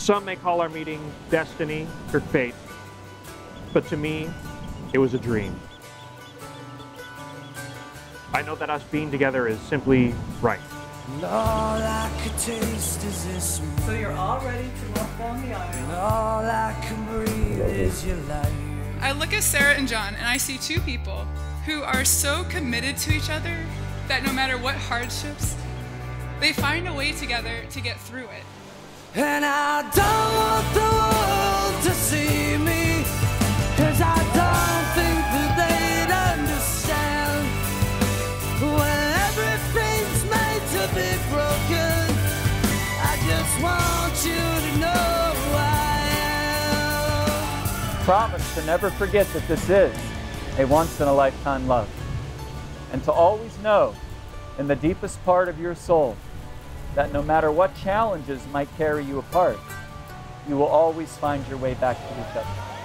Some may call our meeting destiny or fate, but to me, it was a dream. I know that us being together is simply right. All I could taste is this. So you're all ready to walk down the And aisle. all I can breathe is your light. I look at Sarah and John and I see two people who are so committed to each other that no matter what hardships, they find a way together to get through it. And I don't want the world to see me. Cause I don't think that they'd understand. When everything's made to be broken, I just want you to know I am. Promise to never forget that this is a once in a lifetime love. And to always know in the deepest part of your soul that no matter what challenges might carry you apart, you will always find your way back to each other.